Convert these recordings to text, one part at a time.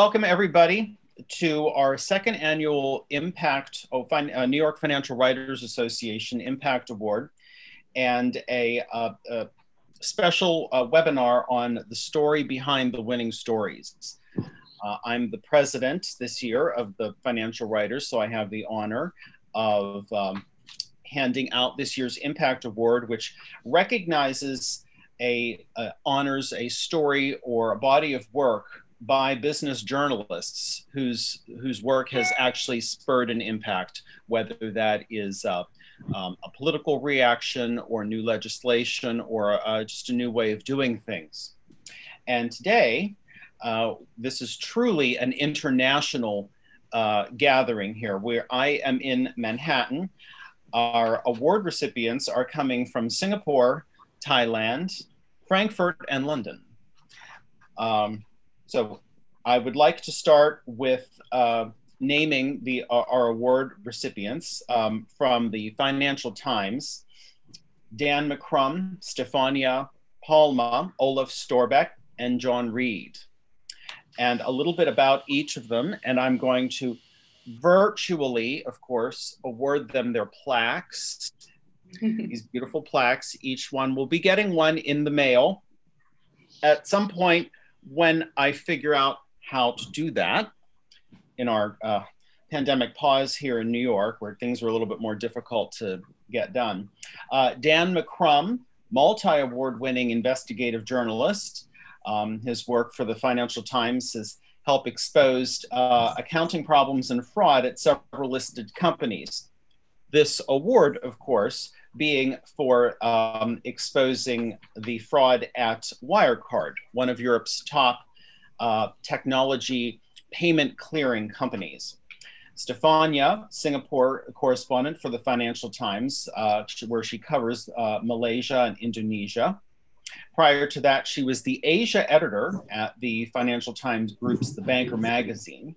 Welcome, everybody, to our second annual Impact, oh, uh, New York Financial Writers Association Impact Award, and a, uh, a special uh, webinar on the story behind the winning stories. Uh, I'm the president this year of the Financial Writers, so I have the honor of um, handing out this year's Impact Award, which recognizes a, uh, honors a story or a body of work by business journalists whose whose work has actually spurred an impact, whether that is uh, um, a political reaction or new legislation or uh, just a new way of doing things. And today, uh, this is truly an international uh, gathering here, where I am in Manhattan. Our award recipients are coming from Singapore, Thailand, Frankfurt, and London. Um, so I would like to start with uh, naming the uh, our award recipients um, from the Financial Times: Dan McCrum, Stefania Palma, Olaf Storbeck, and John Reed. And a little bit about each of them, and I'm going to virtually, of course, award them their plaques. These beautiful plaques. Each one will be getting one in the mail at some point when I figure out how to do that in our uh, pandemic pause here in New York, where things were a little bit more difficult to get done. Uh, Dan McCrum, multi award winning investigative journalist. Um, his work for the Financial Times has helped expose uh, accounting problems and fraud at several listed companies. This award, of course, being for um, exposing the fraud at Wirecard, one of Europe's top uh, technology payment clearing companies. Stefania, Singapore correspondent for the Financial Times, uh, where she covers uh, Malaysia and Indonesia. Prior to that, she was the Asia editor at the Financial Times Group's The Banker magazine.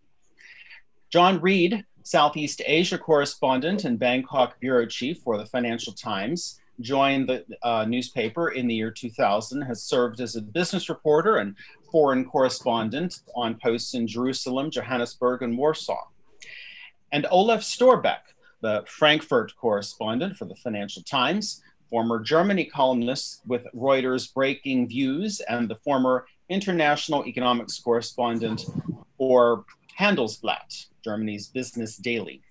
John Reed, Southeast Asia correspondent and Bangkok bureau chief for the Financial Times, joined the uh, newspaper in the year 2000, has served as a business reporter and foreign correspondent on posts in Jerusalem, Johannesburg, and Warsaw. And Olaf Storbeck, the Frankfurt correspondent for the Financial Times, former Germany columnist with Reuters Breaking Views, and the former international economics correspondent for Handelsblatt, Germany's business daily.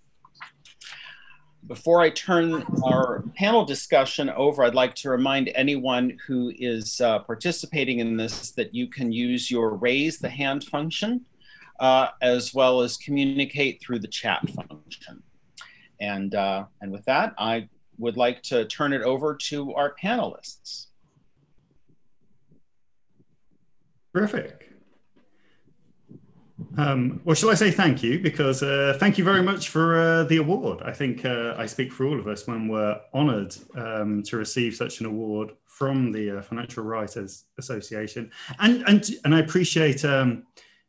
Before I turn our panel discussion over, I'd like to remind anyone who is uh, participating in this that you can use your raise the hand function uh, as well as communicate through the chat function. And, uh, and with that, I would like to turn it over to our panelists. Terrific. Um, well, shall I say thank you? Because uh, thank you very much for uh, the award. I think uh, I speak for all of us when we're honoured um, to receive such an award from the uh, Financial Writers Association, and and and I appreciate um,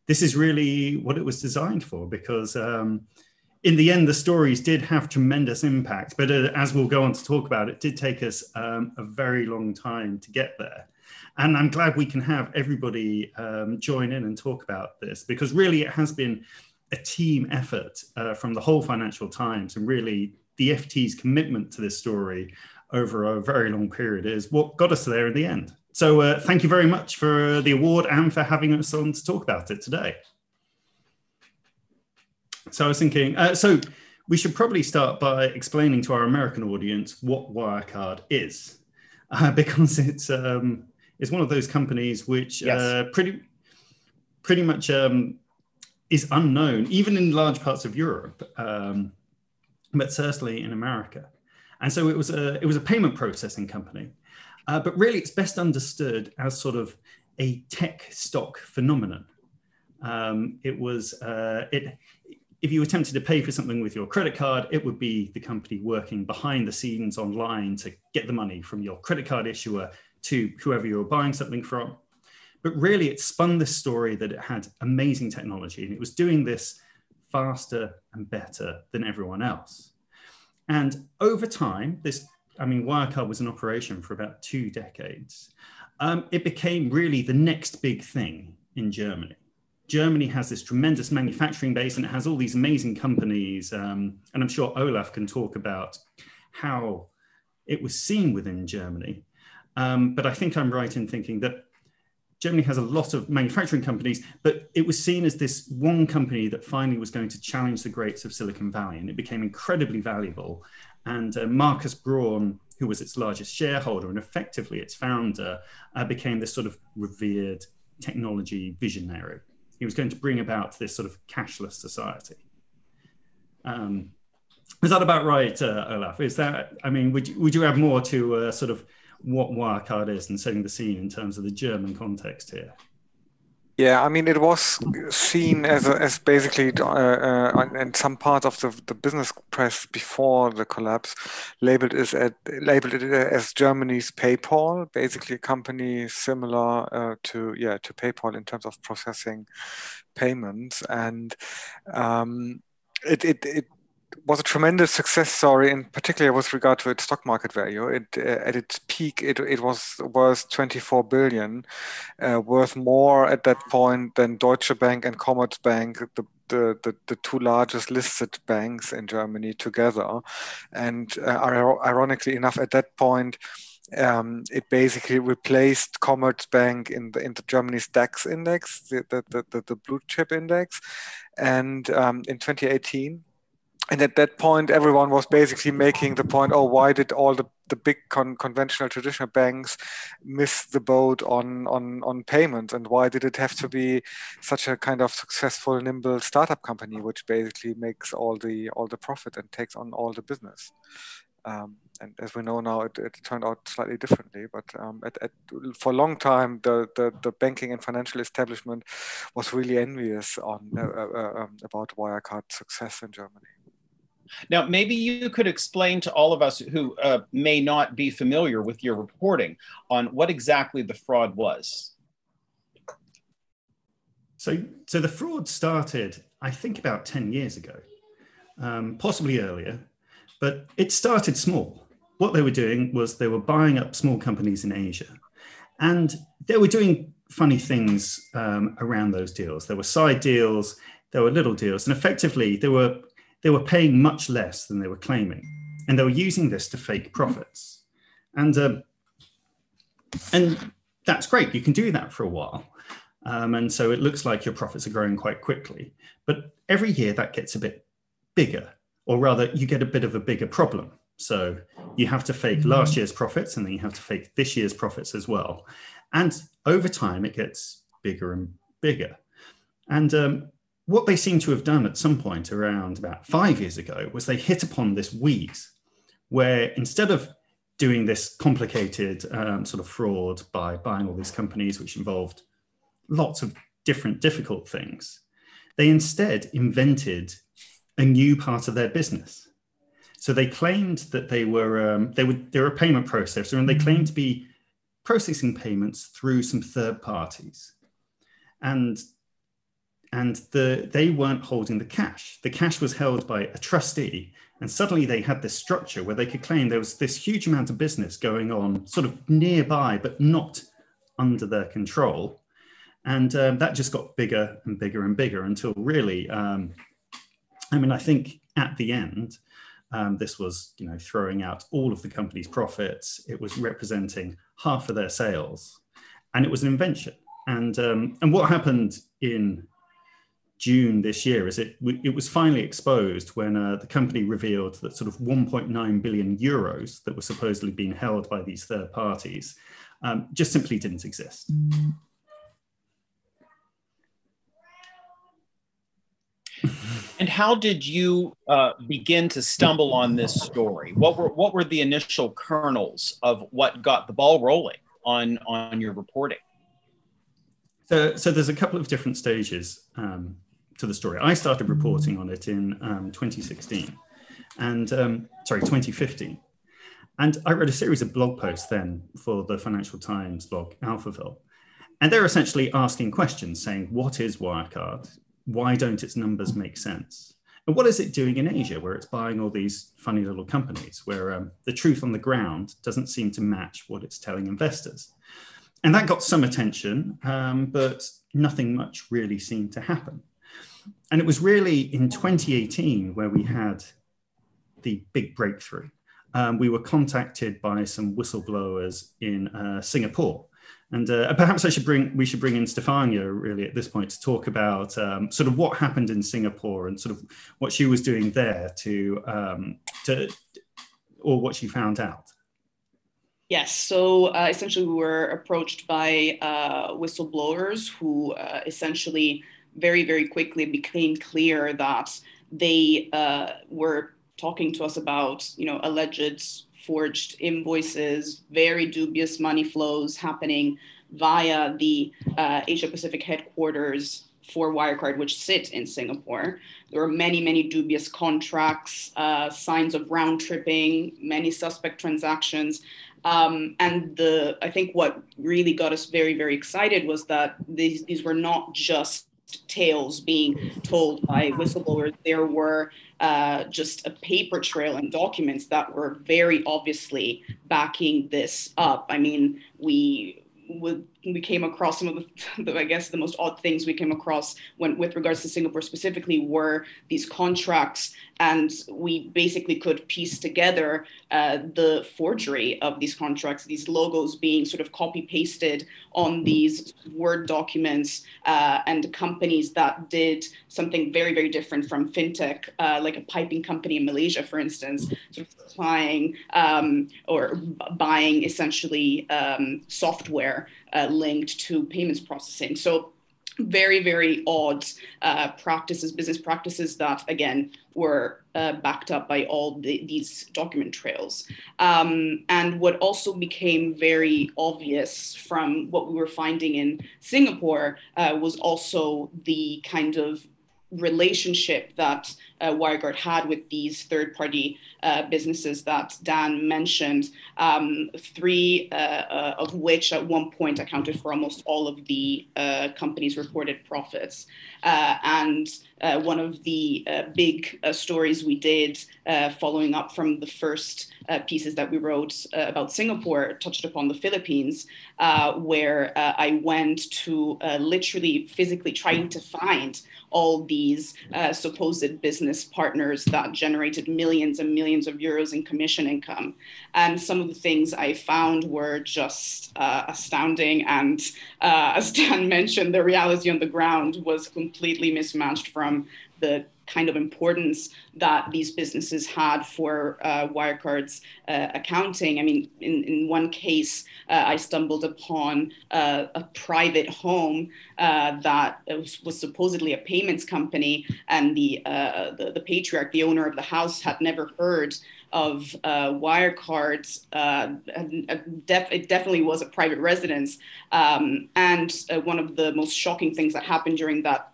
this is really what it was designed for because. Um, in the end, the stories did have tremendous impact, but uh, as we'll go on to talk about, it did take us um, a very long time to get there. And I'm glad we can have everybody um, join in and talk about this because really it has been a team effort uh, from the whole Financial Times and really the FT's commitment to this story over a very long period is what got us there in the end. So uh, thank you very much for the award and for having us on to talk about it today. So I was thinking, uh, so we should probably start by explaining to our American audience what Wirecard is, uh, because it's um, is one of those companies which yes. uh, pretty pretty much um, is unknown, even in large parts of Europe, um, but certainly in America. And so it was a it was a payment processing company, uh, but really it's best understood as sort of a tech stock phenomenon. Um, it was uh, it if you attempted to pay for something with your credit card, it would be the company working behind the scenes online to get the money from your credit card issuer to whoever you were buying something from. But really, it spun this story that it had amazing technology and it was doing this faster and better than everyone else. And over time, this, I mean, Wirecard was in operation for about two decades. Um, it became really the next big thing in Germany. Germany has this tremendous manufacturing base and it has all these amazing companies. Um, and I'm sure Olaf can talk about how it was seen within Germany. Um, but I think I'm right in thinking that Germany has a lot of manufacturing companies, but it was seen as this one company that finally was going to challenge the greats of Silicon Valley, and it became incredibly valuable. And uh, Markus Braun, who was its largest shareholder and effectively its founder, uh, became this sort of revered technology visionary. He was going to bring about this sort of cashless society. Um, is that about right, uh, Olaf? Is that, I mean, would you, would you add more to uh, sort of what Wirecard is and setting the scene in terms of the German context here? Yeah, I mean, it was seen as a, as basically uh, uh, and some part of the, the business press before the collapse labeled as labeled it as Germany's PayPal, basically a company similar uh, to yeah to PayPal in terms of processing payments, and um, it, it it was a tremendous success story, in particular with regard to its stock market value. It, uh, at its peak, it, it was worth 24 billion, uh, worth more at that point than Deutsche Bank and Commerzbank, the, the, the, the two largest listed banks in Germany together. And uh, ironically enough, at that point, um, it basically replaced Commerzbank in the, in the Germany's DAX index, the, the, the, the blue chip index. And um, in 2018, and at that point everyone was basically making the point oh why did all the, the big con- conventional traditional banks miss the boat on, on on payments and why did it have to be such a kind of successful nimble startup company which basically makes all the all the profit and takes on all the business um, and as we know now, it, it turned out slightly differently. But um, at, at, for a long time, the, the, the, banking and financial establishment was really envious on uh, uh, um, about Wirecard's success in Germany. Now, maybe you could explain to all of us who uh, may not be familiar with your reporting on what exactly the fraud was. So, so the fraud started, I think, about 10 years ago, um, possibly earlier, but it started small. What they were doing was they were buying up small companies in Asia, and they were doing funny things um, around those deals. There were side deals, there were little deals, and effectively, they were they were paying much less than they were claiming, and they were using this to fake profits. And um, and that's great. You can do that for a while, um, and so it looks like your profits are growing quite quickly. But every year that gets a bit bigger, or rather, you get a bit of a bigger problem. So you have to fake last mm-hmm. year's profits, and then you have to fake this year's profits as well. And over time, it gets bigger and bigger. And um, what they seem to have done at some point around about five years ago was they hit upon this wheeze where instead of doing this complicated um, sort of fraud by buying all these companies which involved lots of different difficult things they instead invented a new part of their business. So they claimed that they were um, they were they were a payment processor and they claimed to be processing payments through some third parties. And and the, they weren't holding the cash. The cash was held by a trustee, and suddenly they had this structure where they could claim there was this huge amount of business going on, sort of nearby, but not under their control. And um, that just got bigger and bigger and bigger until really, um, I mean, I think at the end, um, this was, you know, throwing out all of the company's profits. It was representing half of their sales, and it was an invention. And um, and what happened in June this year is it it was finally exposed when uh, the company revealed that sort of 1.9 billion euros that were supposedly being held by these third parties um, just simply didn't exist. And how did you uh, begin to stumble on this story? What were what were the initial kernels of what got the ball rolling on on your reporting? So, so there's a couple of different stages um, to the story. I started reporting on it in um, 2016 and um, sorry, 2015. And I wrote a series of blog posts then for the Financial Times blog Alphaville. And they're essentially asking questions saying, what is Wirecard? Why don't its numbers make sense? And what is it doing in Asia where it's buying all these funny little companies where um, the truth on the ground doesn't seem to match what it's telling investors? and that got some attention, um, but nothing much really seemed to happen. And it was really in 2018 where we had the big breakthrough. Um, we were contacted by some whistleblowers in uh, Singapore. And uh, perhaps I should bring we should bring in Stefania really at this point to talk about um, sort of what happened in Singapore and sort of what she was doing there to um, to or what she found out. Yes, so uh, essentially we were approached by uh, whistleblowers who uh, essentially very, very quickly became clear that they uh, were talking to us about, you know, alleged forged invoices, very dubious money flows happening via the uh, Asia Pacific headquarters for Wirecard, which sit in Singapore. There were many, many dubious contracts, uh, signs of round tripping, many suspect transactions. Um, and the I think what really got us very, very excited was that these, these were not just tales being told by whistleblowers. There were uh, just a paper trail and documents that were very obviously backing this up. I mean, we would we came across some of the, the, I guess the most odd things we came across when with regards to Singapore specifically were these contracts, and we basically could piece together uh, the forgery of these contracts, these logos being sort of copy pasted on these Word documents, uh, and companies that did something very very different from fintech, uh, like a piping company in Malaysia, for instance, sort of supplying um, or buying essentially um, software uh, linked to payments processing. So very, very odd uh, practices, business practices that, again, were uh, backed up by all the, these document trails. Um, and what also became very obvious from what we were finding in Singapore uh, was also the kind of relationship that uh, Wirecard had with these third party uh, businesses that Dan mentioned, um, three uh, uh, of which at one point accounted for almost all of the uh, company's reported profits. Uh, and one of the big stories we did following up from the first pieces that we wrote about Singapore touched upon the Philippines, where I went to literally physically trying to find all these supposed business business partners that generated millions and millions of euros in commission income. And some of the things I found were just uh, astounding. And uh, as Dan mentioned, the reality on the ground was completely mismatched from the kind of importance that these businesses had for uh, Wirecard's uh, accounting. I mean, in, in one case, uh, I stumbled upon uh, a private home uh, that was, was, supposedly a payments company, and the, uh, the, the patriarch, the owner of the house, had never heard of uh, Wirecards. Uh, def- it definitely was a private residence. Um, and uh, one of the most shocking things that happened during that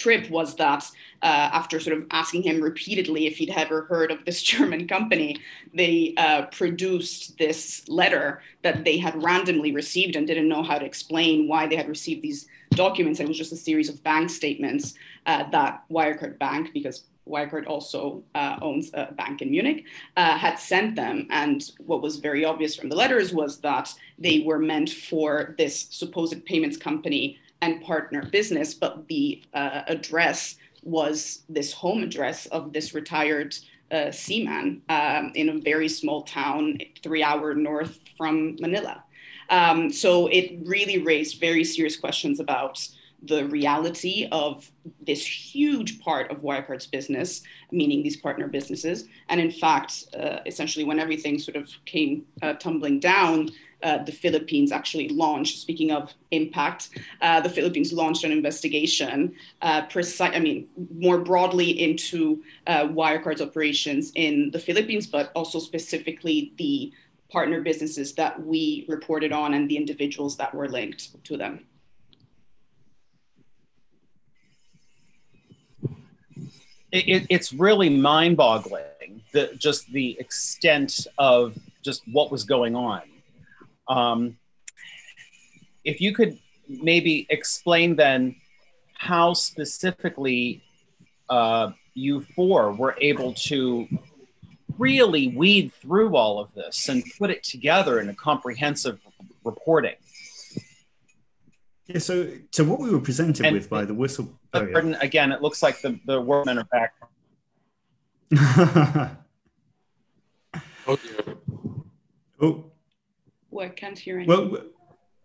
trip was that uh, after sort of asking him repeatedly if he'd ever heard of this German company, they uh, produced this letter that they had randomly received and didn't know how to explain why they had received these documents. It was just a series of bank statements uh, that Wirecard Bank, because Wirecard also uh, owns a bank in Munich, uh, had sent them. And what was very obvious from the letters was that they were meant for this supposed payments company and partner business, but the uh, address was this home address of this retired uh, seaman um, in a very small town, three hour north from Manila. Um, so it really raised very serious questions about the reality of this huge part of Wirecard's business, meaning these partner businesses. And in fact, uh, essentially, when everything sort of came uh, tumbling down, uh, the Philippines actually launched, speaking of impact, uh, the Philippines launched an investigation, uh, I mean, more broadly into uh, Wirecard's operations in the Philippines, but also specifically the partner businesses that we reported on and the individuals that were linked to them. It, it's really mind-boggling, the, just the extent of just what was going on. Um, if you could maybe explain then how specifically uh, you four were able to really weed through all of this and put it together in a comprehensive reporting. Yeah, so so what we were presented and with by the whistle. Oh, yeah. Again, it looks like the the workmen are back. oh dear. Oh. Well, I can't hear anything. Well,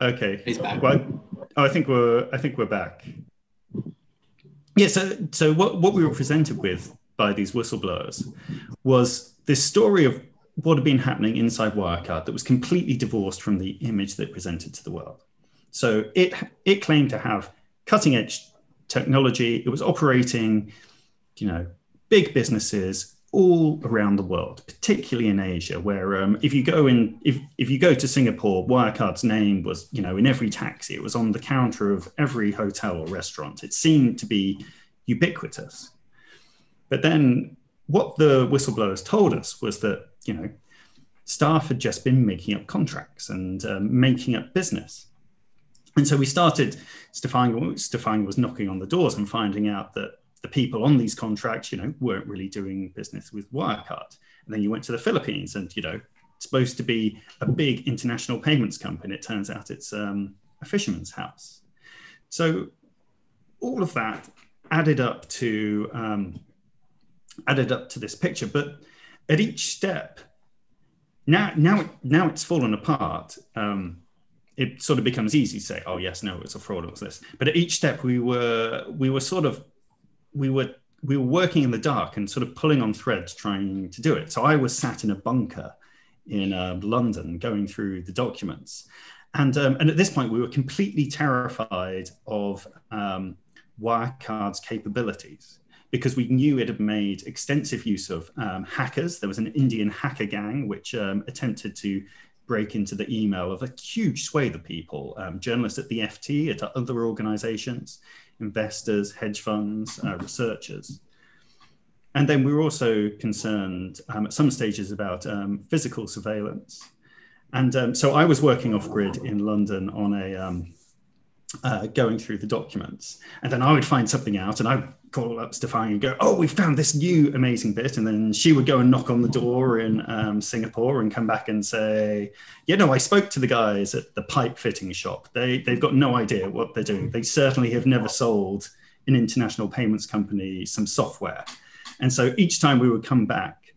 okay. He's back. Well, oh, I think we're I think we're back. Yeah. So so what what we were presented with by these whistleblowers was this story of what had been happening inside Wirecard that was completely divorced from the image that presented to the world. So it it claimed to have cutting edge technology. It was operating, you know, big businesses all around the world, particularly in Asia, where um, if you go in, if, if you go to Singapore, Wirecard's name was, you know, in every taxi. It was on the counter of every hotel or restaurant. It seemed to be ubiquitous. But then what the whistleblowers told us was that, you know, staff had just been making up contracts and um, making up business. And so we started, Stefan, Stefan was knocking on the doors and finding out that the people on these contracts, you know, weren't really doing business with Wirecard. And then you went to the Philippines and, you know, supposed to be a big international payments company. It turns out it's um, a fisherman's house. So all of that added up to um, added up to this picture. But at each step, now now now it's fallen apart. Um, it sort of becomes easy to say, oh yes, no, it's a fraud, it was this. But at each step, we were we were sort of we were we were working in the dark and sort of pulling on threads trying to do it. So I was sat in a bunker in uh, London going through the documents, and um, and at this point we were completely terrified of um, Wirecard's capabilities because we knew it had made extensive use of um, hackers. There was an Indian hacker gang which um, attempted to break into the email of a huge swathe of people, um, journalists at the FT, at other organizations, investors, hedge funds, uh, researchers. And then we were also concerned um, at some stages about um, physical surveillance. And um, so I was working off grid in London on a um, uh, going through the documents. And then I would find something out and I'd call up Stefani and go, "Oh, we found this new amazing bit," and then she would go and knock on the door in um, Singapore and come back and say, "You know, I spoke to the guys at the pipe fitting shop. They they've got no idea what they're doing. They certainly have never sold an international payments company some software." And so each time we would come back,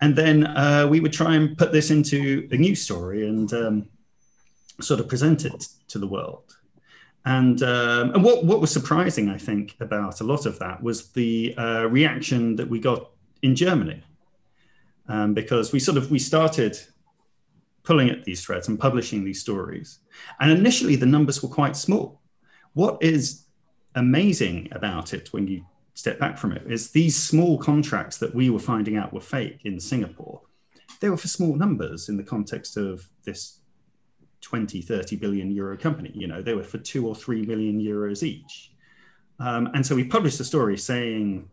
and then uh, we would try and put this into a news story and um, sort of present it to the world. And, um, and what, what was surprising, I think, about a lot of that was the uh, reaction that we got in Germany. Um, because we sort of we started pulling at these threads and publishing these stories. And initially the numbers were quite small. What is amazing about it when you step back from it is these small contracts that we were finding out were fake in Singapore. They were for small numbers in the context of this 20, 30 billion euro company. You know, they were for two or three million euros each. Um, and so we published a story saying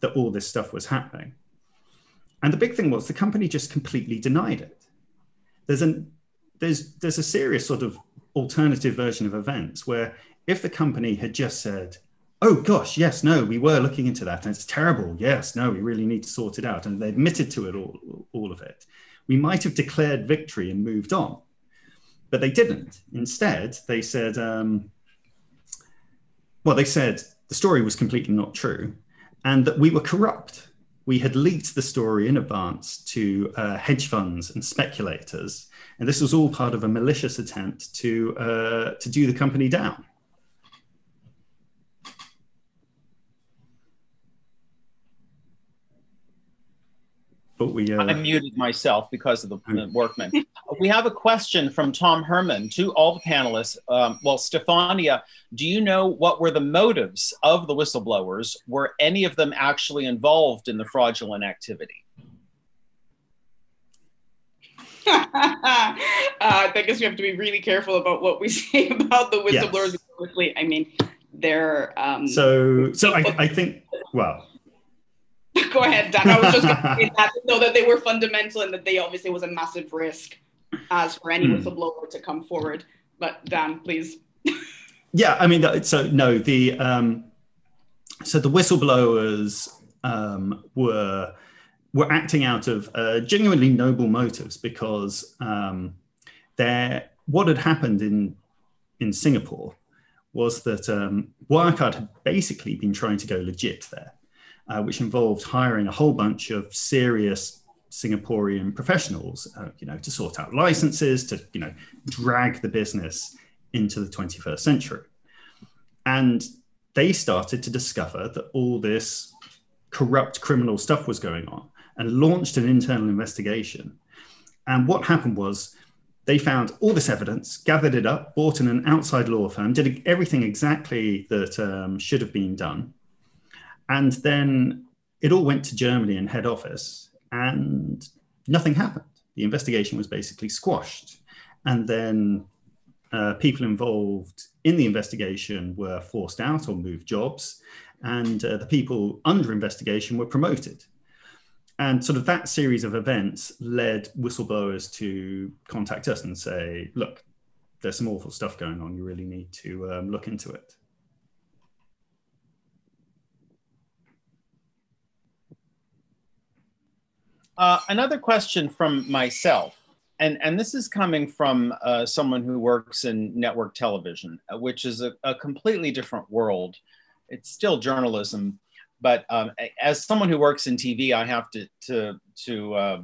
that all this stuff was happening. And the big thing was the company just completely denied it. There's an there's there's a serious sort of alternative version of events where if the company had just said, "Oh gosh, yes, no, we were looking into that, and it's terrible. Yes, no, we really need to sort it out," and they admitted to it all, all of it, we might have declared victory and moved on. But they didn't. Instead, they said, um, well, they said the story was completely not true and that we were corrupt. We had leaked the story in advance to uh, hedge funds and speculators. And this was all part of a malicious attempt to, uh, to do the company down. But we. Uh... I muted myself because of the, the workman. we have a question from Tom Herman to all the panelists. Um, well, Stefania, do you know what were the motives of the whistleblowers? Were any of them actually involved in the fraudulent activity? uh, I guess we have to be really careful about what we say about the whistleblowers. Yes. I mean, they're um, so. So I, I think well Go ahead, Dan. I was just going to say that, know that they were fundamental and that they obviously was a massive risk as for any mm. whistleblower to come forward. But Dan, please. yeah, I mean, so no, the um, so the whistleblowers um, were were acting out of uh, genuinely noble motives because um, there what had happened in in Singapore was that um, Wirecard had basically been trying to go legit there, uh, which involved hiring a whole bunch of serious Singaporean professionals, uh, you know, to sort out licenses, to you know, drag the business into the 21st century. And they started to discover that all this corrupt criminal stuff was going on and launched an internal investigation. And what happened was they found all this evidence, gathered it up, bought in an outside law firm, did everything exactly that um, should have been done. And then it all went to Germany and head office, and nothing happened. The investigation was basically squashed. And then uh, people involved in the investigation were forced out or moved jobs, and uh, the people under investigation were promoted. And sort of that series of events led whistleblowers to contact us and say, look, there's some awful stuff going on. You really need to um, look into it. Uh, another question from myself and and this is coming from uh, someone who works in network television, uh, which is a, a completely different world. It's still journalism, but um, as someone who works in TV, I have to to to uh,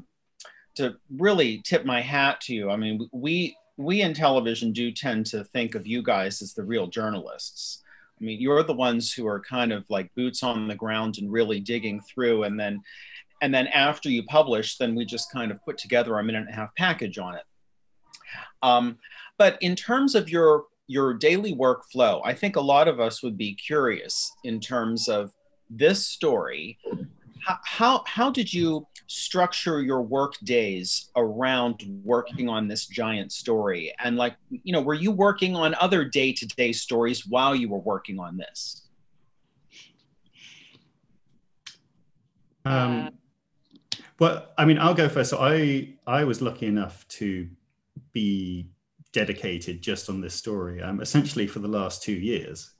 to really tip my hat to you. I mean, we we in television do tend to think of you guys as the real journalists. I mean, you're the ones who are kind of like boots on the ground and really digging through, and then and then after you publish, then we just kind of put together a minute and a half package on it. Um, but in terms of your your daily workflow, I think a lot of us would be curious in terms of this story. How, how, how did you structure your work days around working on this giant story? And like, you know, were you working on other day to day stories while you were working on this? Um, well, I mean, I'll go first. So I I was lucky enough to be dedicated just on this story, um, essentially for the last two years.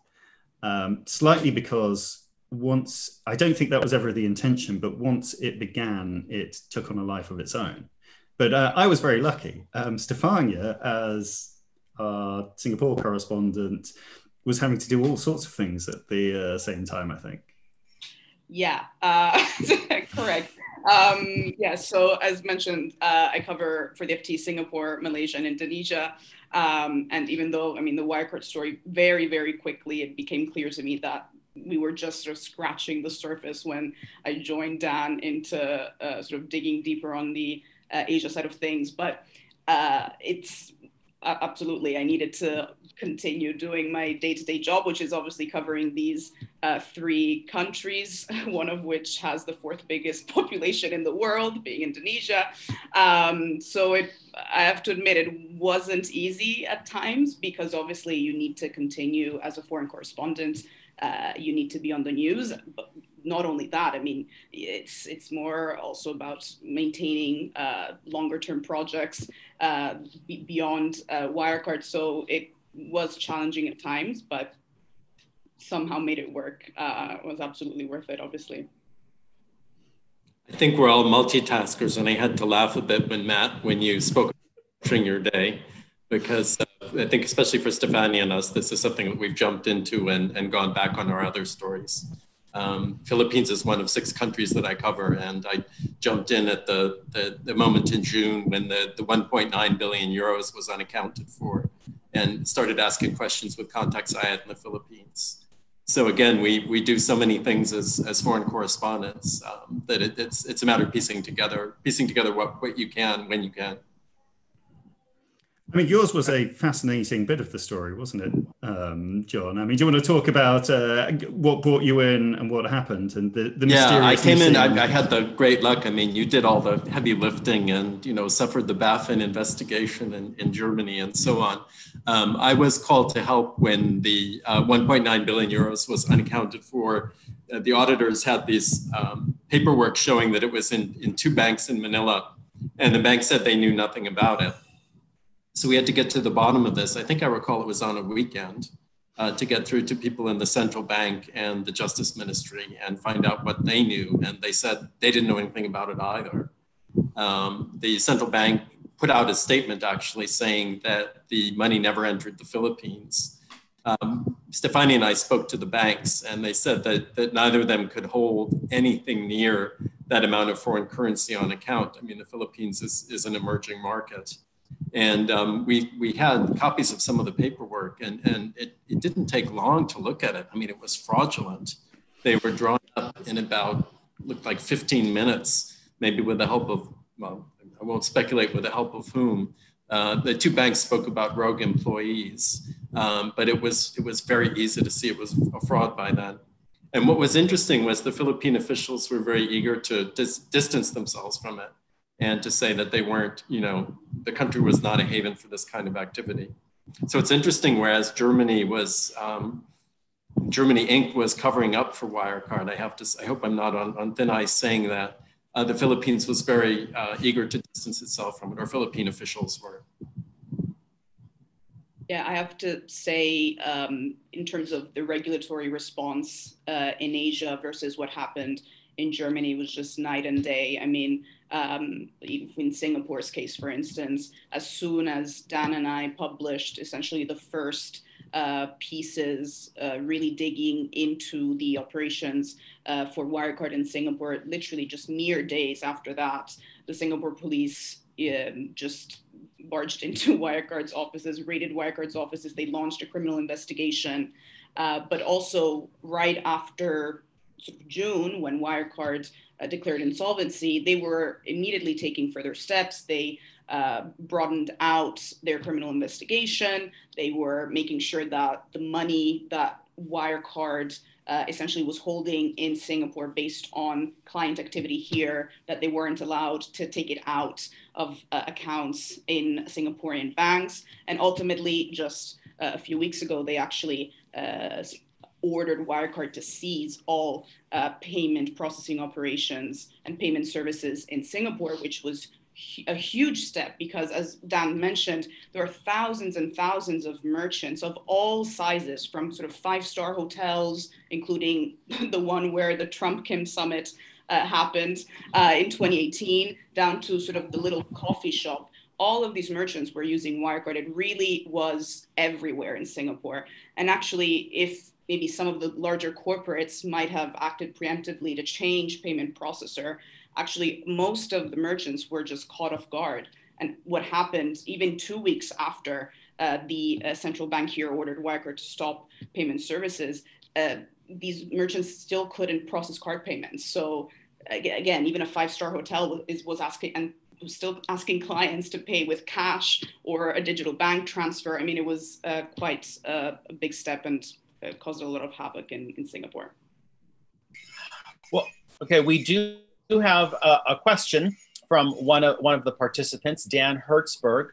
Um, slightly because once I don't think that was ever the intention, but once it began, it took on a life of its own. But uh, I was very lucky. Um, Stefania, as our Singapore correspondent, was having to do all sorts of things at the uh, same time. I think. Yeah, uh, correct. Um, yeah, so as mentioned, uh, I cover for the FT Singapore, Malaysia, and Indonesia. Um, and even though, I mean, the Wirecard story, very, very quickly, it became clear to me that we were just sort of scratching the surface when I joined Dan into uh, sort of digging deeper on the uh, Asia side of things. But uh, it's absolutely, I needed to continue doing my day-to-day job, which is obviously covering these uh, three countries, one of which has the fourth biggest population in the world, being Indonesia. Um, so it, I have to admit, it wasn't easy at times because obviously you need to continue as a foreign correspondent. Uh, you need to be on the news, not only that, I mean, it's it's more also about maintaining uh, longer term projects uh, beyond uh, Wirecard. So it was challenging at times, but somehow made it work. Uh, was absolutely worth it, obviously. I think we're all multitaskers, and I had to laugh a bit when Matt, when you spoke during your day, because uh, I think especially for Stefania and us, this is something that we've jumped into and, and gone back on our other stories. Um, Philippines is one of six countries that I cover, and I jumped in at the, the, the moment in June when the, the 1.9 billion euros was unaccounted for and started asking questions with contacts I had in the Philippines. So again, we, we do so many things as, as foreign correspondents um, that it, it's, it's a matter of piecing together, piecing together what, what you can when you can. I mean, yours was a fascinating bit of the story, wasn't it, um, John? I mean, do you want to talk about uh, what brought you in and what happened and the, the yeah, I came in. I, I, had the great luck. I mean, you did all the heavy lifting and you know suffered the BaFin investigation in, in Germany and so on. Um, I was called to help when the uh, 1.9 billion euros was unaccounted for. Uh, the auditors had these um, paperwork showing that it was in, in two banks in Manila, and the bank said they knew nothing about it. So we had to get to the bottom of this. I think I recall it was on a weekend uh, to get through to people in the central bank and the justice ministry and find out what they knew. And they said they didn't know anything about it either. Um, the central bank put out a statement actually saying that the money never entered the Philippines. Um, Stefanie and I spoke to the banks, and they said that, that neither of them could hold anything near that amount of foreign currency on account. I mean, the Philippines is, is an emerging market. And um, we, we had copies of some of the paperwork, and, and it, it didn't take long to look at it. I mean, it was fraudulent. They were drawn up in about, looked like 15 minutes, maybe with the help of, well, I won't speculate with the help of whom. Uh, the two banks spoke about rogue employees, um, but it was, it was very easy to see it was a fraud by then. And what was interesting was the Philippine officials were very eager to dis- distance themselves from it and to say that they weren't, you know, the country was not a haven for this kind of activity. So it's interesting, whereas Germany was, um, Germany Inc. was covering up for Wirecard. I have to, I hope I'm not on, on thin ice saying that. Uh, the Philippines was very uh, eager to distance itself from it, or Philippine officials were. Yeah, I have to say, um, in terms of the regulatory response uh, in Asia versus what happened in Germany was just night and day. I mean, um, in Singapore's case, for instance, as soon as Dan and I published essentially the first uh, pieces uh, really digging into the operations uh, for Wirecard in Singapore, literally just mere days after that, the Singapore police um, just barged into Wirecard's offices, raided Wirecard's offices. They launched a criminal investigation. Uh, but also, right after sort of June, when Wirecard uh, declared insolvency, they were immediately taking further steps. They uh, broadened out their criminal investigation. They were making sure that the money that Wirecard uh, essentially was holding in Singapore based on client activity here, that they weren't allowed to take it out of uh, accounts in Singaporean banks. And ultimately, just uh, a few weeks ago, they actually uh, ordered Wirecard to seize all uh, payment processing operations and payment services in Singapore, which was a huge step because as Dan mentioned, there are thousands and thousands of merchants of all sizes from sort of five-star hotels, including the one where the Trump Kim summit uh, happened uh, in 2018, down to sort of the little coffee shop. All of these merchants were using Wirecard. It really was everywhere in Singapore. And actually, if maybe some of the larger corporates might have acted preemptively to change payment processor, actually most of the merchants were just caught off guard. And what happened even two weeks after uh, the uh, central bank here ordered Wirecard to stop payment services, uh, these merchants still couldn't process card payments. So again, even a five-star hotel was, was asking and was still asking clients to pay with cash or a digital bank transfer. I mean, it was uh, quite uh, a big step and uh, caused a lot of havoc in, in Singapore. Well, okay, we do have a, a question from one of, one of the participants, Dan Hertzberg.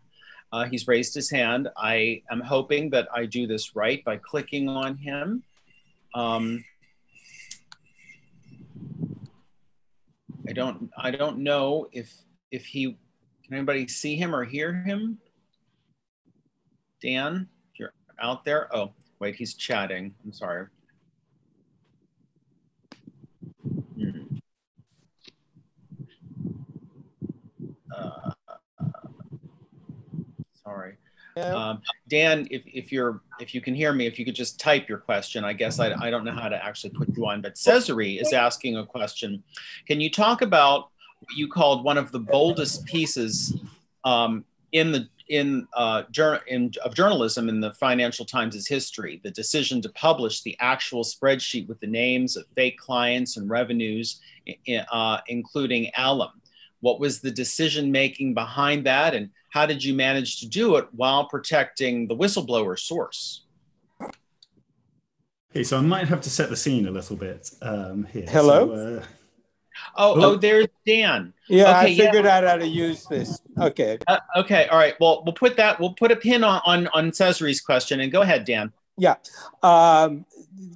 Uh, he's raised his hand. I am hoping that I do this right by clicking on him. Um, I don't I don't know if if he can anybody see him or hear him? Dan, you're out there. Oh, wait, he's chatting. I'm sorry. Uh, sorry. Um, Dan, if, if you're if you can hear me, if you could just type your question, I guess I, I don't know how to actually put you on, but Cesare is asking a question. Can you talk about what you called one of the boldest pieces um, in the in, uh, in of journalism in the Financial Times' history, the decision to publish the actual spreadsheet with the names of fake clients and revenues, uh, including alum. What was the decision making behind that, and how did you manage to do it while protecting the whistleblower source? Okay, so I might have to set the scene a little bit um, here. Hello. So, uh, oh, oh, there's Dan. Yeah, okay, I figured yeah. out how to use this. Okay. Uh, okay. All right. Well, we'll put that. We'll put a pin on on, on Cesare's question, and go ahead, Dan. Yeah. Um,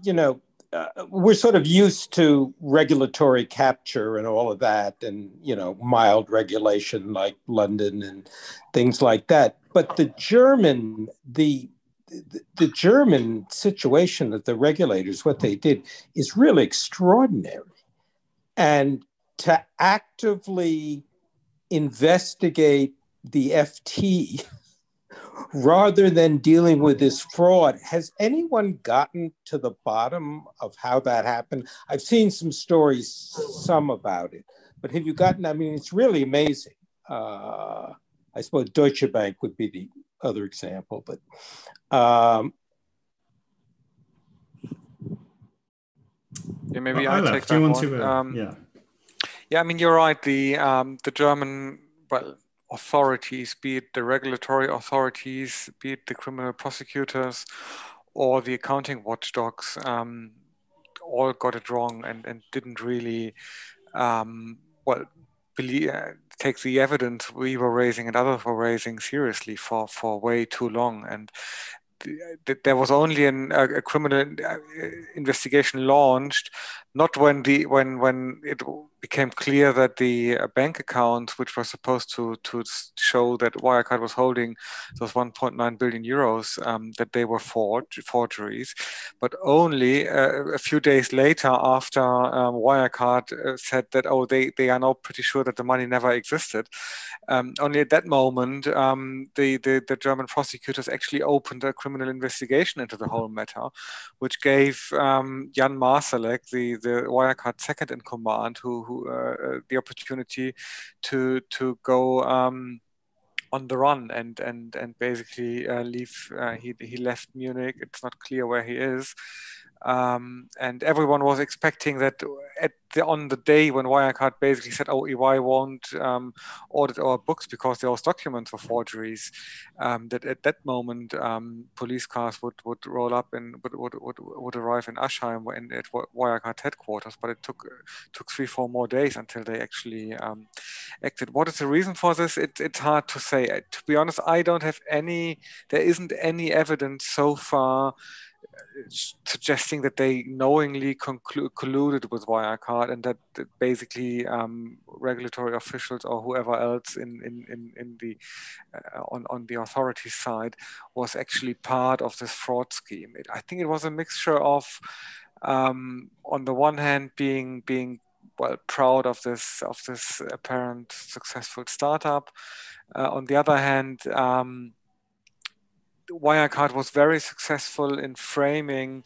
you know, uh, we're sort of used to regulatory capture and all of that, and you know, mild regulation like London and things like that. But the German, the the, the German situation that the regulators, what they did, is really extraordinary, and to actively investigate the FT rather than dealing with this fraud, has anyone gotten to the bottom of how that happened? I've seen some stories, some about it, but have you gotten? I mean, it's really amazing. Uh, I suppose Deutsche Bank would be the other example, but um, yeah, maybe I take that one. To, uh, um, yeah, yeah. I mean, you're right. The um, the German well authorities, be it the regulatory authorities, be it the criminal prosecutors, or the accounting watchdogs, um, all got it wrong and, and didn't really um, well believe, uh, take the evidence we were raising and others were raising seriously for for way too long and there was only an, a, a, criminal uh, investigation launched, not when the when when it became clear that the uh, bank account, which was supposed to to show that Wirecard was holding those 1.9 billion euros, um, that they were forged, forgeries, but only uh, a few days later, after um, Wirecard uh, said that oh they they are now pretty sure that the money never existed. Um, only at that moment, um, the, the the German prosecutors actually opened a criminal investigation into the whole matter, which gave um, Jan Marsalek, the the Wirecard second in command, who who uh, uh, the opportunity to to go um, on the run and and and basically uh, leave. Uh, he he left Munich. It's not clear where he is, um, and everyone was expecting that at the, on the day when Wirecard basically said, "Oh, EY won't um, audit our books because those documents were forgeries," um, that at that moment um, police cars would, would roll up and would, would, would, would arrive in Aschheim in, at Wirecard headquarters. But it took took three, four more days until they actually um, acted. What is the reason for this? It, it's hard to say. To be honest, I don't have any. There isn't any evidence so far suggesting that they knowingly colluded with Wirecard and that, that basically um, regulatory officials or whoever else in in in, in the uh, on on the authority side was actually part of this fraud scheme. It, I think it was a mixture of um, on the one hand being being well proud of this of this apparent successful startup. Uh, on the other hand. Um, Wirecard was very successful in framing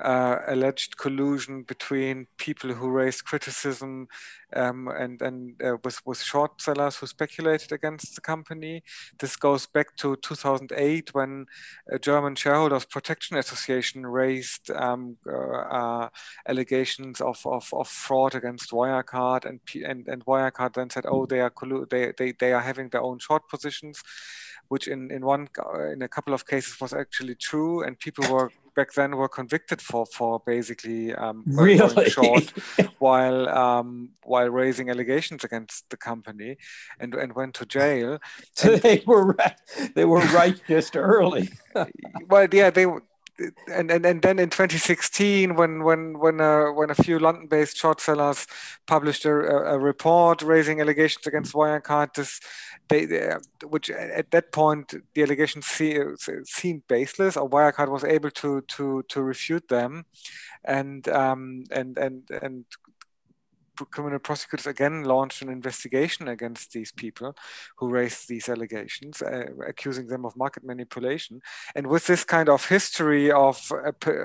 uh, alleged collusion between people who raised criticism um, and, and uh, with, with short sellers who speculated against the company. This goes back to 2008 when a German Shareholders Protection Association raised um, uh, uh allegations of, of, of, fraud against Wirecard, and, and, and Wirecard then said, oh, they are, they, they, they are having their own short positions which in in one in a couple of cases was actually true, and people were back then were convicted for for basically um, really short while um, while raising allegations against the company, and and went to jail. So and, they were right, they were right just early. well, yeah, they and, and and then in 2016 when when when uh, when a few London-based short sellers published a, a, report raising allegations against Wirecard, this they, they which at that point the allegations see, seemed baseless, or Wirecard was able to to to refute them, and um, and and and criminal prosecutors again launched an investigation against these people who raised these allegations, uh, accusing them of market manipulation. And with this kind of history of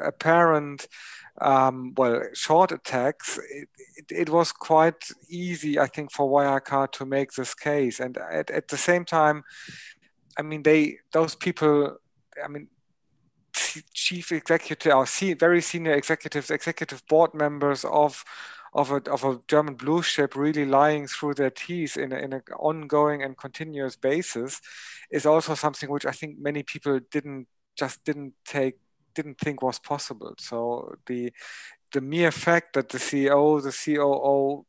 apparent, um, well, short attacks, it, it, it, was quite easy, I think, for Wirecard to make this case. And at, at the same time, I mean, they those people, I mean, chief executive or very senior executives, executive board members of of a, of a German blue chip really lying through their teeth in, a, in an ongoing and continuous basis is also something which I think many people didn't just didn't take didn't think was possible. So the the mere fact that the CEO, the COO,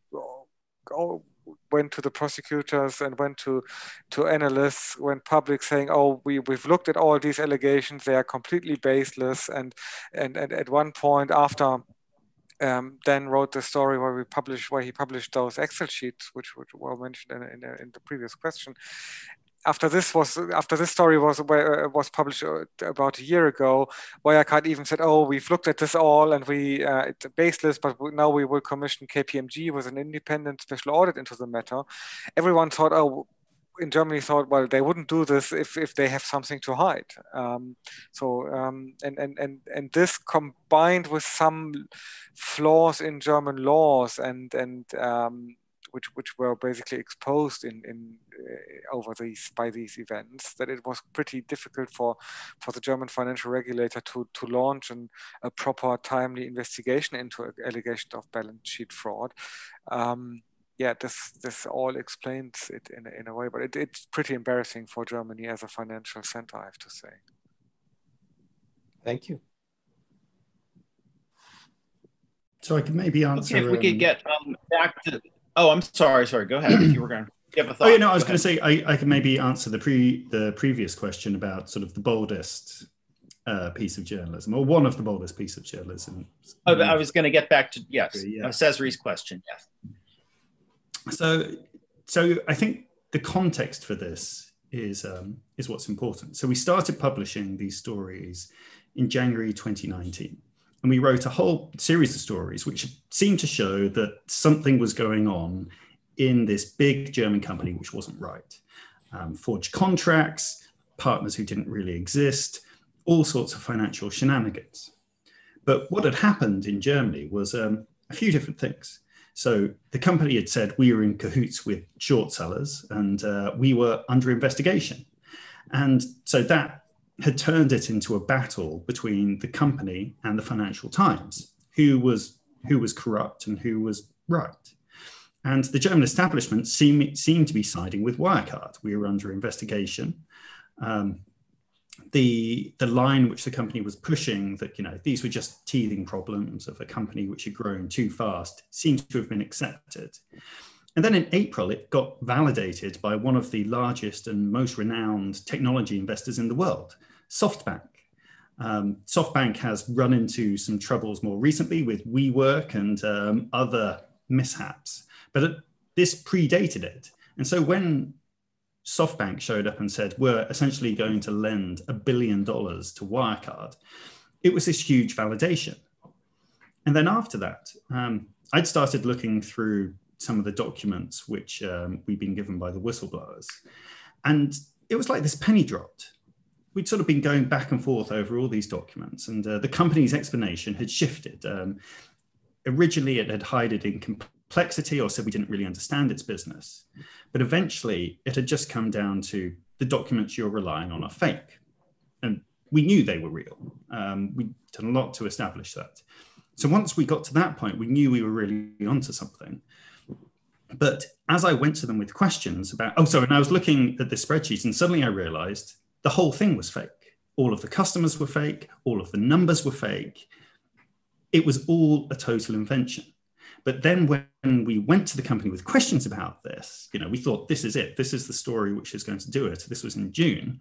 oh, went to the prosecutors and went to to analysts, went public saying, "Oh, we we've looked at all these allegations; they are completely baseless." And and and at one point after um, then wrote the story where we published where he published those Excel sheets, which, were mentioned in, in, in, the previous question. After this was after this story was uh, was published uh, about a year ago, Wirecard even said, "Oh, we've looked at this all and we uh, it's baseless, but now we will commission KPMG with an independent special audit into the matter." Everyone thought, "Oh, in Germany thought, well, they wouldn't do this if, if they have something to hide. Um, so um, and, and and and this combined with some flaws in German laws and and um, which which were basically exposed in in uh, over these by these events that it was pretty difficult for for the German financial regulator to to launch an, a proper timely investigation into allegations of balance sheet fraud. Um, yeah, this this all explains it in a, in a way, but it, it's pretty embarrassing for Germany as a financial center, I have to say. Thank you. So I can maybe answer. Okay, if we um, could get um, back to. Oh, I'm sorry. Sorry. Go ahead. if you were going to give a thought. Oh, yeah, no, I was going to say I, I can maybe answer the pre the previous question about sort of the boldest uh, piece of journalism, or one of the boldest piece of journalism. Oh, I was going to get back to yes, yeah. uh, Cesari's question. Yes. So, so I think the context for this is um, is what's important. So we started publishing these stories in January 2019, and we wrote a whole series of stories which seemed to show that something was going on in this big German company which wasn't right. Um, forged contracts, partners who didn't really exist, all sorts of financial shenanigans. But what had happened in Germany was um, a few different things. So the company had said we were in cahoots with short sellers and uh, we were under investigation. And so that had turned it into a battle between the company and the Financial Times, who was who was corrupt and who was right. And the German establishment seemed, seemed to be siding with Wirecard. We were under investigation. Um, the the line which the company was pushing that you know these were just teething problems of a company which had grown too fast seems to have been accepted. And then in april it got validated by one of the largest and most renowned technology investors in the world softbank. Um, softbank has run into some troubles more recently with WeWork and um, other mishaps but it, this predated it. And so when SoftBank showed up and said, we're essentially going to lend a billion dollars to Wirecard, it was this huge validation. And then after that, um, I'd started looking through some of the documents which um, we'd been given by the whistleblowers. And it was like this penny dropped. We'd sort of been going back and forth over all these documents, and uh, the company's explanation had shifted. Um, originally, it had hided in complexity or said we didn't really understand its business. But eventually, it had just come down to the documents you're relying on are fake. And we knew they were real. Um, we'd done a lot to establish that. So once we got to that point, we knew we were really onto something. But as I went to them with questions about, oh, sorry, and I was looking at the spreadsheet, and suddenly I realized the whole thing was fake. All of the customers were fake, all of the numbers were fake. It was all a total invention. But then when we went to the company with questions about this, you know, we thought this is it. This is the story which is going to do it. This was in June.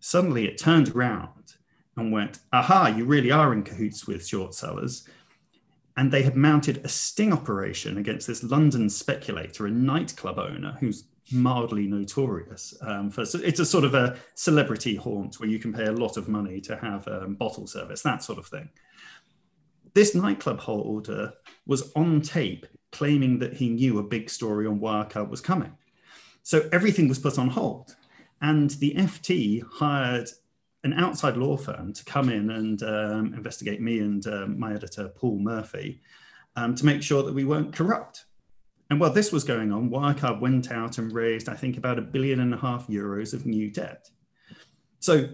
Suddenly it turned around and went, aha, you really are in cahoots with short sellers. And they had mounted a sting operation against this London speculator, a nightclub owner who's mildly notorious um, for it's a sort of a celebrity haunt where you can pay a lot of money to have um, bottle service that sort of thing this nightclub holder was on tape claiming that he knew a big story on Wirecard was coming. So everything was put on hold. And the FT hired an outside law firm to come in and um, investigate me and um, my editor, Paul Murphy, um, to make sure that we weren't corrupt. And while this was going on, Wirecard went out and raised, I think, about a billion and a half euros of new debt. So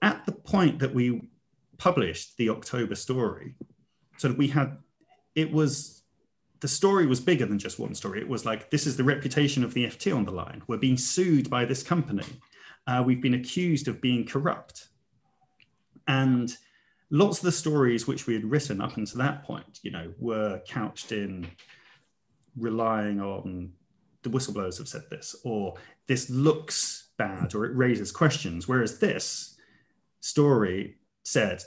at the point that we published the October story, so we had it was the story was bigger than just one story. It was like this is the reputation of the FT on the line. We're being sued by this company. Uh, we've been accused of being corrupt, and lots of the stories which we had written up until that point, you know, were couched in relying on the whistleblowers have said this, or this looks bad, or it raises questions. Whereas this story said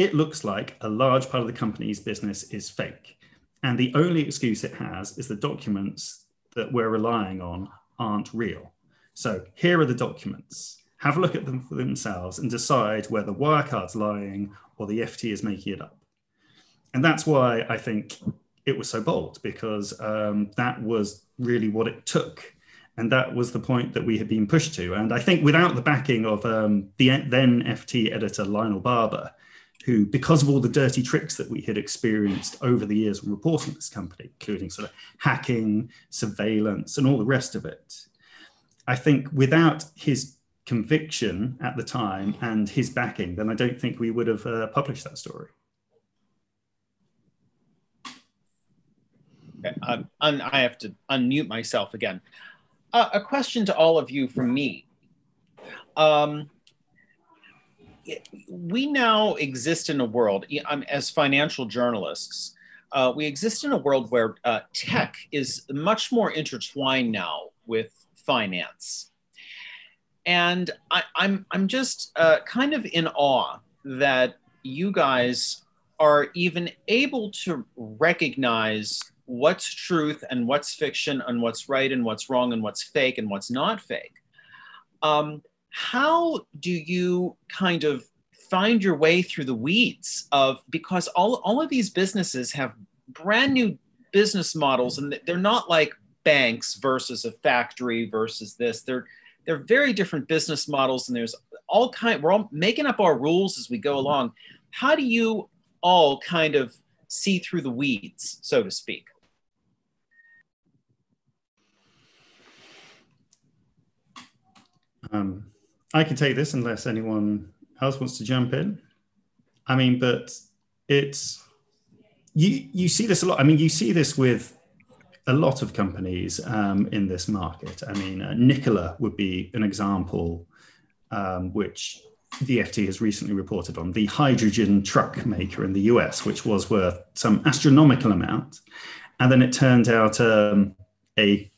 it looks like a large part of the company's business is fake. And the only excuse it has is the documents that we're relying on aren't real. So here are the documents. Have a look at them for themselves and decide whether Wirecard's lying or the FT is making it up. And that's why I think it was so bold because um, that was really what it took. And that was the point that we had been pushed to. And I think without the backing of um, the then FT editor Lionel Barber, who, because of all the dirty tricks that we had experienced over the years when reporting this company, including sort of hacking, surveillance, and all the rest of it, I think without his conviction at the time and his backing, then I don't think we would have uh, published that story. um, I have to unmute myself again. Uh, a question to all of you from me. Um, we now exist in a world, um, as financial journalists, uh, we exist in a world where uh, tech is much more intertwined now with finance. And I, am I'm, I'm just uh, kind of in awe that you guys are even able to recognize what's truth and what's fiction and what's right and what's wrong and what's fake and what's not fake. Um, how do you kind of find your way through the weeds of because all, all of these businesses have brand new business models and they're not like banks versus a factory versus this. They're they're very different business models and there's all kind we're all making up our rules as we go along. How do you all kind of see through the weeds so to speak? Um, I can take this unless anyone else wants to jump in. I mean, but it's you you see this a lot. I mean, you see this with a lot of companies um, in this market. I mean, uh, Nikola would be an example, um, which the FT has recently reported on the hydrogen truck maker in the US, which was worth some astronomical amount, and then it turned out um, a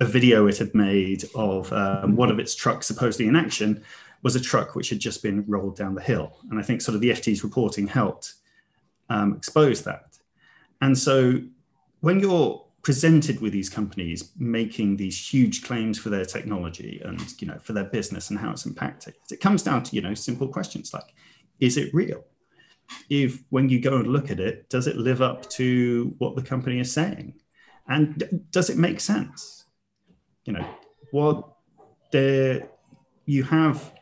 a video it had made of um, one of its trucks supposedly in action was a truck which had just been rolled down the hill. And I think sort of the FT's reporting helped um, expose that. And so when you're presented with these companies making these huge claims for their technology and you know for their business and how it's impacting it comes down to you know simple questions like is it real if when you go and look at it does it live up to what the company is saying and does it make sense you know, what there you have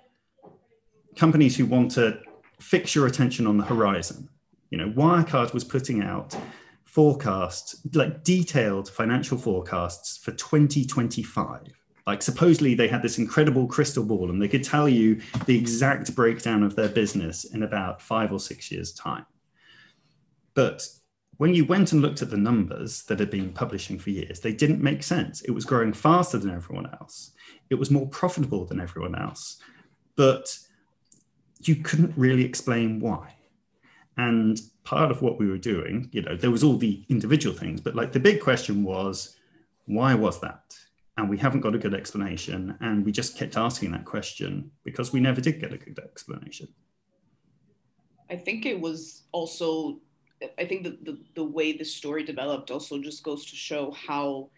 companies who want to fix your attention on the horizon. You know, Wirecard was putting out forecasts, like detailed financial forecasts for 2025. Like supposedly they had this incredible crystal ball and they could tell you the exact breakdown of their business in about five or six years' time. But when you went and looked at the numbers that had been publishing for years, they didn't make sense. It was growing faster than everyone else. It was more profitable than everyone else, but you couldn't really explain why. And part of what we were doing, you know, there was all the individual things, but like the big question was, why was that? And we haven't got a good explanation. And we just kept asking that question because we never did get a good explanation. I think it was also I think the, the, the way the story developed also just goes to show how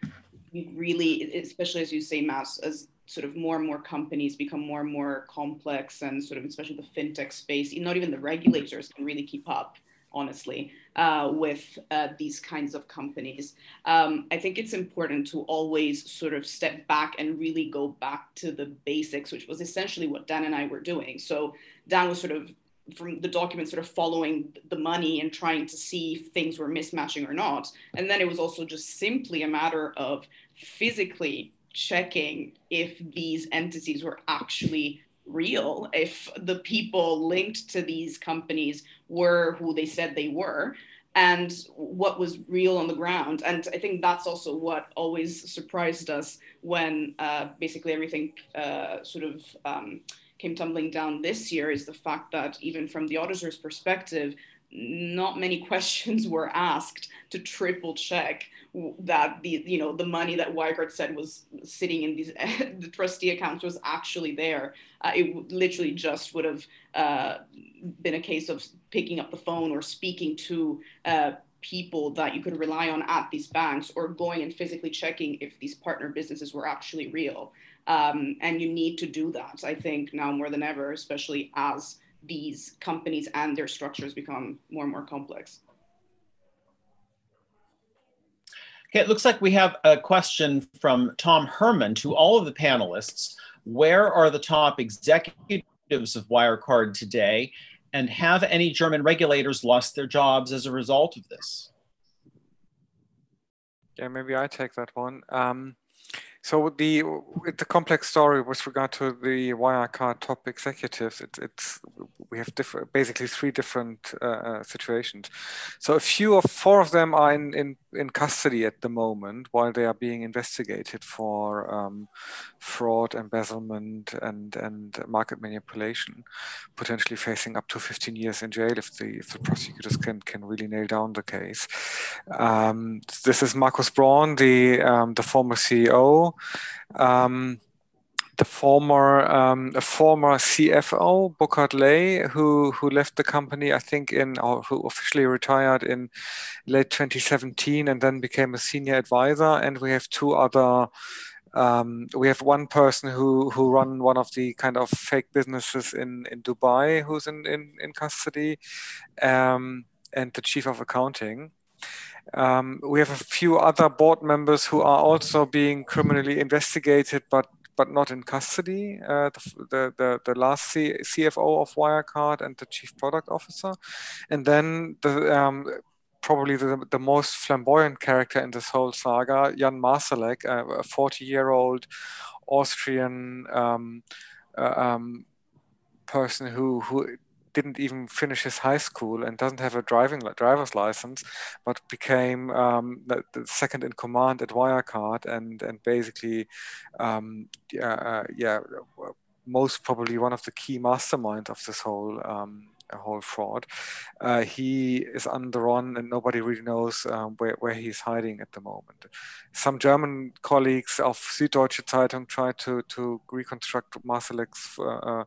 we really, especially as you say, Mass, as sort of more and more companies become more and more complex and sort of especially the fintech space, not even the regulators can really keep up honestly, uh, with uh, these kinds of companies. Um, I think it's important to always sort of step back and really go back to the basics, which was essentially what Dan and I were doing. So Dan was sort of from the document sort of following the money and trying to see if things were mismatching or not. And then it was also just simply a matter of physically checking if these entities were actually real, if the people linked to these companies were who they said they were, and what was real on the ground. And I think that's also what always surprised us when uh, basically everything uh, sort of. Um, came tumbling down this year is the fact that even from the auditor's perspective, not many questions were asked to triple check that the you know the money that Wirecard said was sitting in these the trustee accounts was actually there. Uh, it literally just would have uh, been a case of picking up the phone or speaking to uh, people that you could rely on at these banks or going and physically checking if these partner businesses were actually real. Um, and you need to do that, I think, now more than ever, especially as these companies and their structures become more and more complex. Okay, it looks like we have a question from Tom Herman to all of the panelists. Where are the top executives of Wirecard today? And have any German regulators lost their jobs as a result of this? Yeah, maybe I take that one. Um, so the it's a complex story with regard to the Wirecard top executives. It's it's we have different basically three different uh, uh, situations. So a few of four of them are in, in in custody at the moment while they are being investigated for um, fraud, embezzlement, and and market manipulation, potentially facing up to 15 years in jail if the if the prosecutors can can really nail down the case. Um, this is Markus Braun, the um, the former CEO um, the former um, a former CFO Burkhard Ley, who who left the company, I think in or who officially retired in late 2017, and then became a senior advisor. And we have two other. Um, we have one person who who run one of the kind of fake businesses in in Dubai, who's in in, in custody, um, and the chief of accounting. Um, we have a few other board members who are also being criminally investigated, but but not in custody. Uh, the, the, the last C- CFO of Wirecard and the chief product officer, and then the um, probably the, the most flamboyant character in this whole saga, Jan Marsalek, a 40 year old Austrian um, uh, um, person who who didn't even finish his high school and doesn't have a driving driver's license, but became um, the, the, second in command at Wirecard and and basically, um, yeah, uh, yeah, most probably one of the key masterminds of this whole um, a whole fraud. Uh, he is on the run and nobody really knows um, where, where he's hiding at the moment. Some German colleagues of Süddeutsche Zeitung tried to, to reconstruct Marsalek's, uh, uh,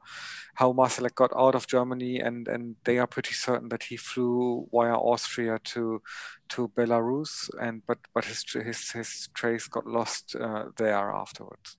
how Marsalek got out of Germany and, and they are pretty certain that he flew via Austria to to Belarus and but but his his, his trace got lost uh, there afterwards.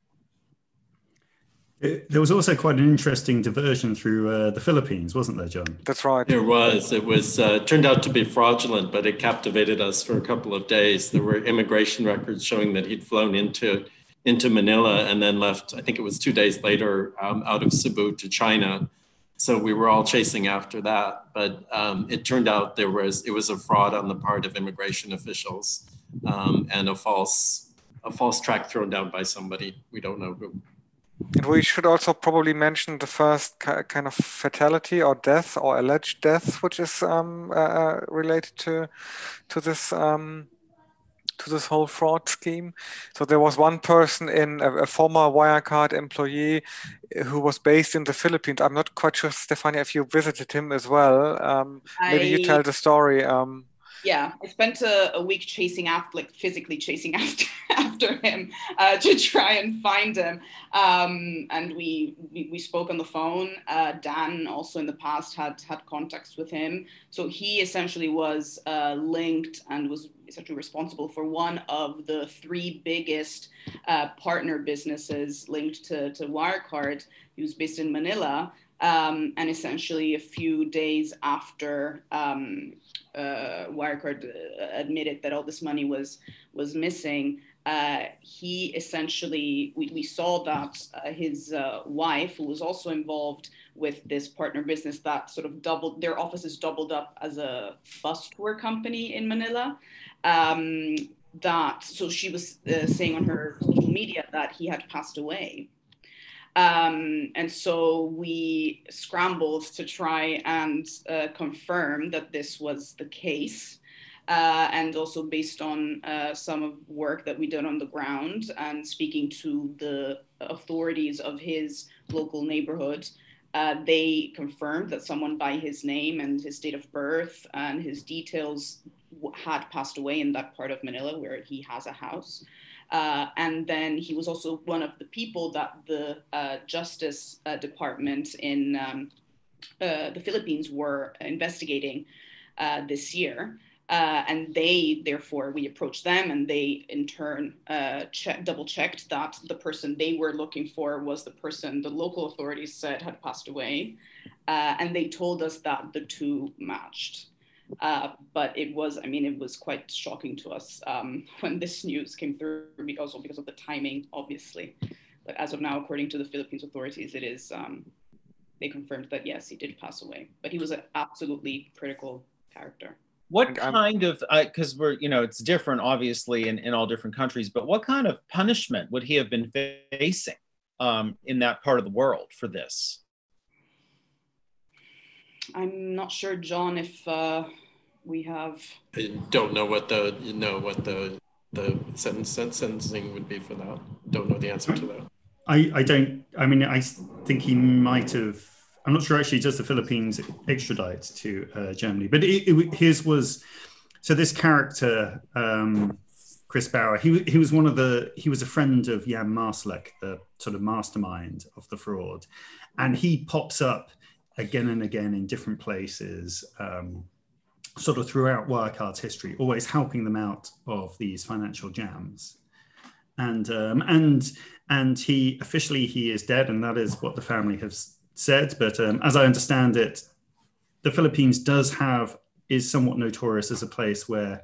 It, there was also quite an interesting diversion through uh, the Philippines, wasn't there, John? That's right. There was. It was uh, turned out to be fraudulent, but it captivated us for a couple of days. There were immigration records showing that he'd flown into into Manila and then left. I think it was two days later um, out of Cebu to China. So we were all chasing after that, but um, it turned out there was it was a fraud on the part of immigration officials um, and a false a false track thrown down by somebody we don't know who. And we should also probably mention the first kind of fatality or death or alleged death, which is um, uh, uh, related to to this um, to this whole fraud scheme. So there was one person in a, a, former Wirecard employee who was based in the Philippines. I'm not quite sure, Stefania, if you visited him as well. Um, I... Maybe you tell the story. Um, yeah i spent a, a, week chasing after like physically chasing after after him uh, to try and find him. Um, and we, we, we spoke on the phone. Uh, dan also in the past had had contacts with him. So he essentially was uh, linked and was essentially responsible for one of the three biggest uh, partner businesses linked to, to wirecard. He was based in manila um, and essentially a few days after um, uh, Wirecard uh, admitted that all this money was was missing, uh, he essentially we, we saw that uh, his uh, wife, who was also involved with this partner business, that sort of doubled their offices doubled up as a bus tour company in Manila. Um, that so she was uh, saying on her social media that he had passed away. Um, and so we scrambled to try and uh, confirm that this was the case. Uh, and also based on uh, some of work that we did on the ground and speaking to the authorities of his local neighborhood, uh, they confirmed that someone by his name and his date of birth and his details had passed away in that part of Manila where he has a house. Uh, and then he was also one of the people that the uh, Justice uh, Department in um, uh, the Philippines were investigating uh, this year. Uh, and they, therefore, we approached them and they in turn check, double checked that the person they were looking for was the person the local authorities said had passed away. and they told us that the two matched. Uh, but it was, I mean, it was quite shocking to us um, when this news came through, because, also because of the timing, obviously. But as of now, according to the Philippines authorities, it is, um, they confirmed that yes, he did pass away. But he was an absolutely critical character. What kind of, because uh, we're, you know, it's different obviously in, in all different countries, but what kind of punishment would he have been facing um, in that part of the world for this? I'm not sure, John, if uh, we have. I don't know what the you know what the the sentence, sentencing would be for that. Don't know the answer to that. I, I don't. I mean, I think he might have. I'm not sure actually. Does the Philippines extradite to uh, Germany? But it, it, his was. So this character, um, Chris Bauer, he he was one of the. He was a friend of Jan Marsalek, the sort of mastermind of the fraud, and he pops up again and again in different places, um, sort of throughout Wirecard's history, always helping them out of these financial jams. And um, and and he officially he is dead, and that is what the family has said. But um, as I understand it, the Philippines does have is somewhat notorious as a place where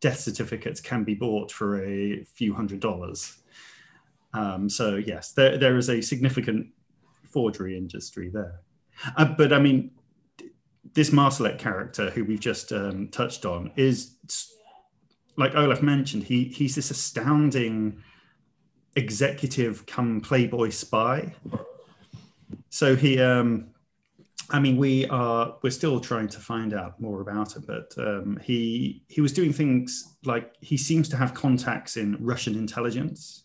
death certificates can be bought for a few hundred dollars. Um, so yes, there, there is a significant forgery industry there. Uh, but I mean, this Marsalek character, who we've just um, touched on, is like Olaf mentioned. He he's this astounding executive come playboy spy. So he, um, I mean, we are we're still trying to find out more about it, but um, he he was doing things like he seems to have contacts in Russian intelligence,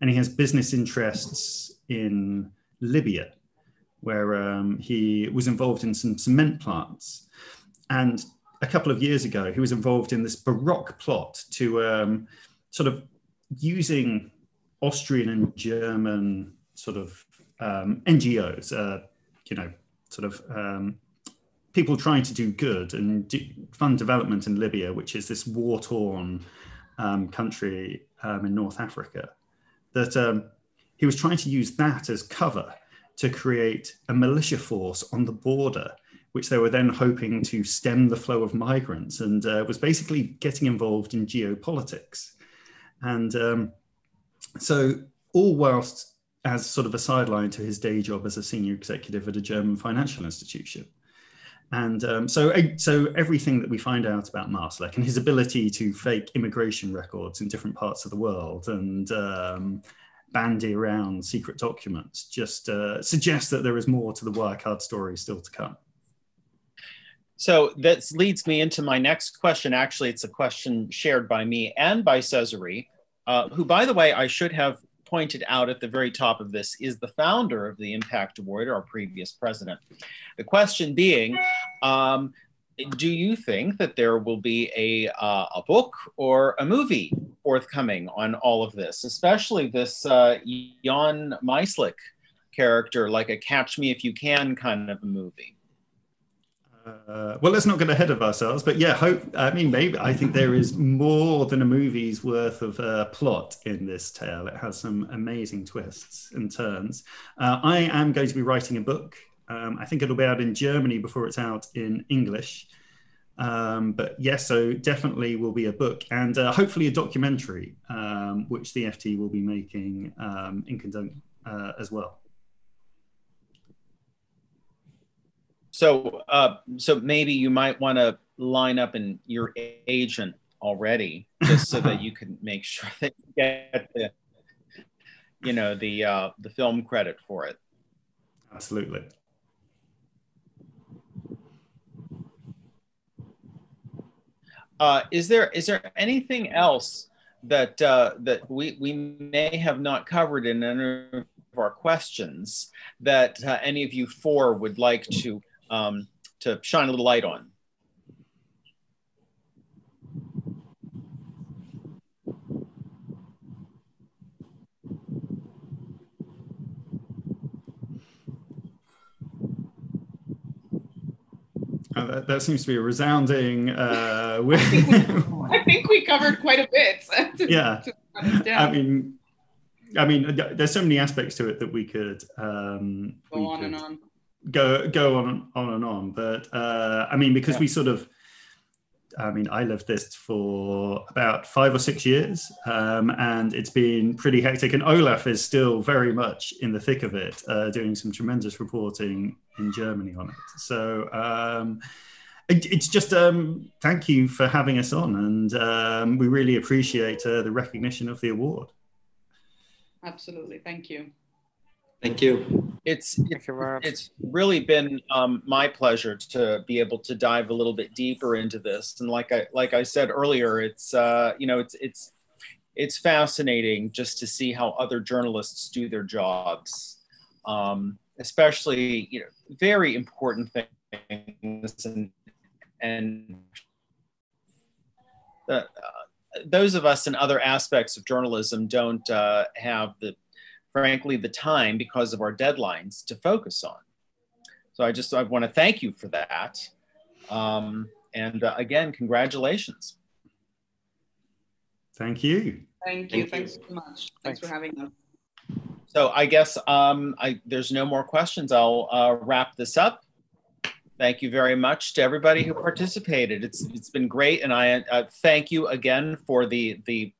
and he has business interests in Libya where um, he was involved in some cement plants. And a couple of years ago, he was involved in this Baroque plot to um, sort of using Austrian and German sort of um, NGOs, uh, you know, sort of um, people trying to do good and do, fund development in Libya, which is this war torn um, country um, in North Africa, that he was trying to use that as cover to create a militia force on the border, which they were then hoping to stem the flow of migrants and uh, was basically getting involved in geopolitics. And um, so, all whilst as sort of a sideline to his day job as a senior executive at a German financial institution. And um, so, so everything that we find out about Marsalek and his ability to fake immigration records in different parts of the world and um, bandy around secret documents just uh, suggests that there is more to the Wirecard story still to come. So that leads me into my next question. Actually, it's a question shared by me and by Cesare, uh, who, by the way, I should have pointed out at the very top of this, is the founder of the Impact Award, our previous president. The question being, um, do you think that there will be a, uh, a book or a movie forthcoming on all of this, especially this uh, Jan Marsalek character, like a Catch Me If You Can kind of a movie? Uh, well, let's not get ahead of ourselves, but yeah, hope. I mean, maybe I think there is more than a movie's worth of uh, plot in this tale. It has some amazing twists and turns. Uh, I am going to be writing a book um, I think it'll be out in Germany before it's out in English. Um, but yes, so definitely will be a book and uh, hopefully a documentary, um, which the FT will be making um, in conjunction uh, as well. So, uh, so maybe you might want to line up in your agent already, just so that you can make sure that you get the, you know, the uh, the film credit for it. Absolutely. Uh, is there is there anything else that uh, that we we may have not covered in any of our questions that uh, any of you four would like to um, to shine a little light on? Uh, that, that, seems to be a resounding. Uh, I, think we, I, think we, covered quite a bit. To, yeah, to I mean, I mean, there's so many aspects to it that we could um, go we on could and on. Go go on on and on, but uh, I mean, because yeah. we sort of I mean, I lived this for about five or six years, um, and it's been pretty hectic. And Olaf is still very much in the thick of it, uh, doing some tremendous reporting in Germany on it. So um, it, it's just um, thank you for having us on, and um, we really appreciate uh, the recognition of the award. Absolutely, thank you. Thank you. It's it's, it's really been um, my pleasure to be able to dive a little bit deeper into this. And like I like I said earlier, it's uh, you know it's it's it's fascinating just to see how other journalists do their jobs, um, especially you know very important things and and the, uh, those of us in other aspects of journalism don't uh, have the frankly, the time because of our deadlines to focus on. So I just I want to thank you for that. Um, and uh, again, congratulations. Thank you. Thank you. Thank Thanks you. so much. Thanks, Thanks, for having us. So I guess um, I, there's no more questions. I'll uh, wrap this up. Thank you very much to everybody who participated. It's it's been great, and I uh, thank you again for the the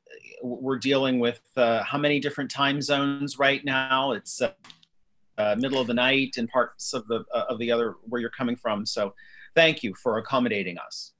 we're dealing with uh, how many different time zones right now. It's uh, uh, middle of the night and parts of the uh, of the other where you're coming from. So, thank you for accommodating us.